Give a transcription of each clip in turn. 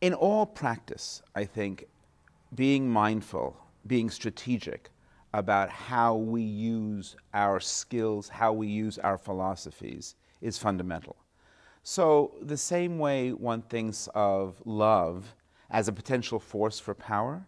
In all practice, I think being mindful, being strategic about how we use our skills, how we use our philosophies is fundamental. So, the same way one thinks of love as a potential force for power,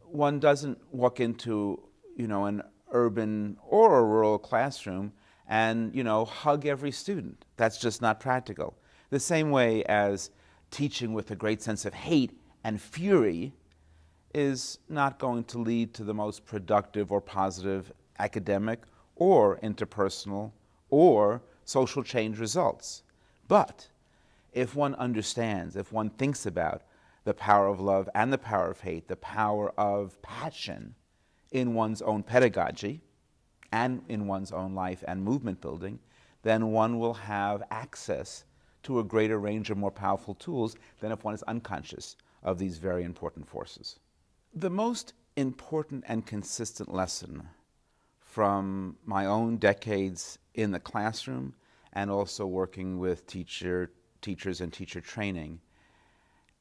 one doesn't walk into, you know, an urban or a rural classroom and, you know, hug every student. That's just not practical. The same way as teaching with a great sense of hate and fury is not going to lead to the most productive or positive academic or interpersonal or social change results. But if one understands, if one thinks about the power of love and the power of hate, the power of passion in one's own pedagogy and in one's own life and movement building, then one will have access to a greater range of more powerful tools than if one is unconscious of these very important forces. The most important and consistent lesson from my own decades in the classroom and also working with teacher, teachers and teacher training.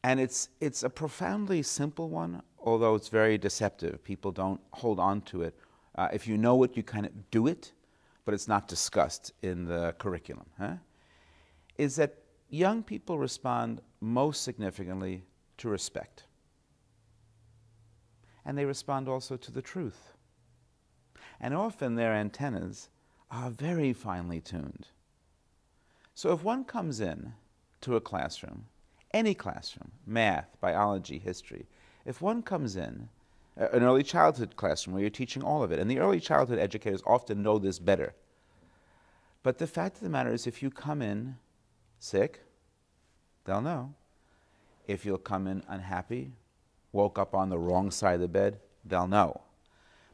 And it's, it's a profoundly simple one, although it's very deceptive. People don't hold on to it. Uh, if you know it, you kind of do it, but it's not discussed in the curriculum. Huh? Is that young people respond most significantly to respect. And they respond also to the truth. And often their antennas are very finely tuned. So if one comes in to a classroom, any classroom, math, biology, history, if one comes in, an early childhood classroom where you're teaching all of it, and the early childhood educators often know this better. But the fact of the matter is, if you come in sick, they'll know. If you'll come in unhappy, woke up on the wrong side of the bed, they'll know.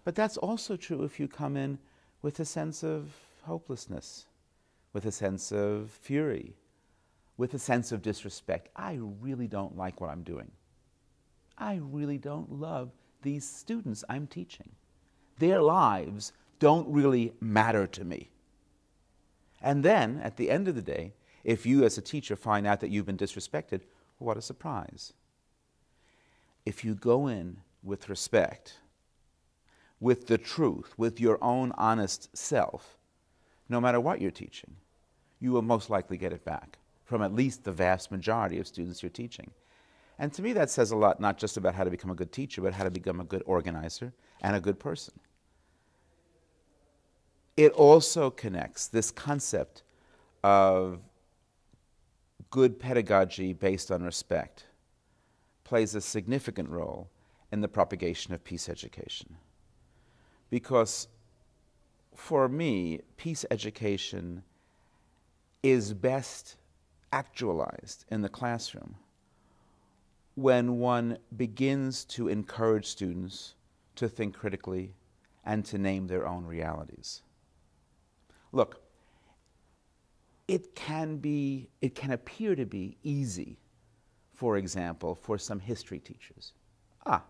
But that's also true if you come in with a sense of hopelessness, with a sense of fury, with a sense of disrespect. I really don't like what I'm doing. I really don't love these students I'm teaching. Their lives don't really matter to me. And then, at the end of the day, if you, as a teacher, find out that you've been disrespected, what a surprise. If you go in with respect, with the truth, with your own honest self, no matter what you're teaching, you will most likely get it back from at least the vast majority of students you're teaching. And to me, that says a lot, not just about how to become a good teacher, but how to become a good organizer and a good person. It also connects this concept of good pedagogy based on respect plays a significant role in the propagation of peace education. Because for me, peace education is best actualized in the classroom when one begins to encourage students to think critically and to name their own realities. Look, it can be, it can appear to be easy, for example, for some history teachers. Ah,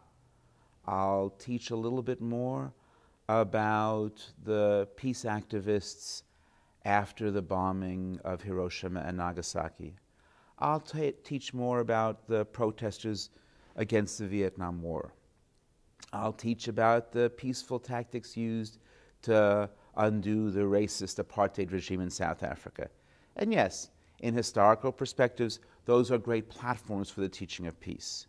I'll teach a little bit more about the peace activists after the bombing of Hiroshima and Nagasaki. I'll teach more about the protesters against the Vietnam War. I'll teach about the peaceful tactics used to undo the racist apartheid regime in South Africa. And yes, in historical perspectives, those are great platforms for the teaching of peace.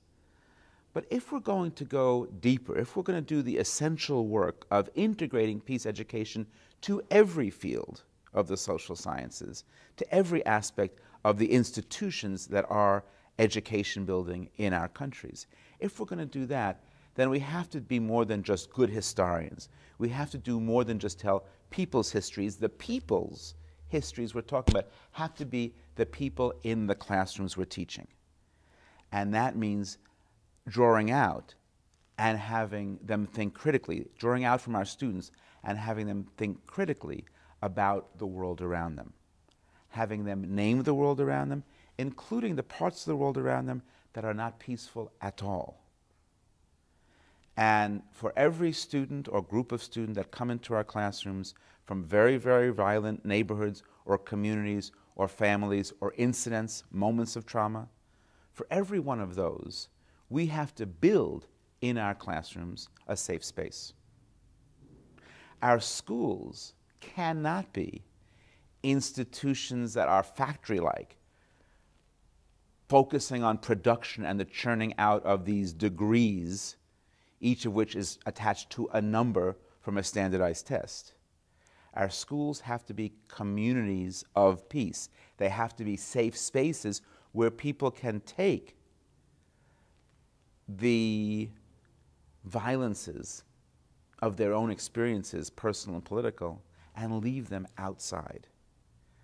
But if we're going to go deeper, if we're going to do the essential work of integrating peace education to every field of the social sciences, to every aspect of the institutions that are education building in our countries, if we're going to do that, then we have to be more than just good historians. We have to do more than just tell people's histories, the people's histories we're talking about have to be the people in the classrooms we're teaching. And that means drawing out and having them think critically, drawing out from our students and having them think critically about the world around them, having them name the world around them, including the parts of the world around them that are not peaceful at all. And for every student or group of students that come into our classrooms from very, very violent neighborhoods or communities or families or incidents, moments of trauma, For every one of those, we have to build in our classrooms a safe space. Our schools cannot be institutions that are factory like, focusing on production and the churning out of these degrees, each of which is attached to a number from a standardized test. Our schools have to be communities of peace. They have to be safe spaces where people can take the violences of their own experiences, personal and political, and leave them outside.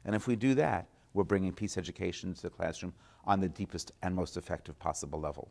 And if we do that, we're bringing peace education to the classroom on the deepest and most effective possible level.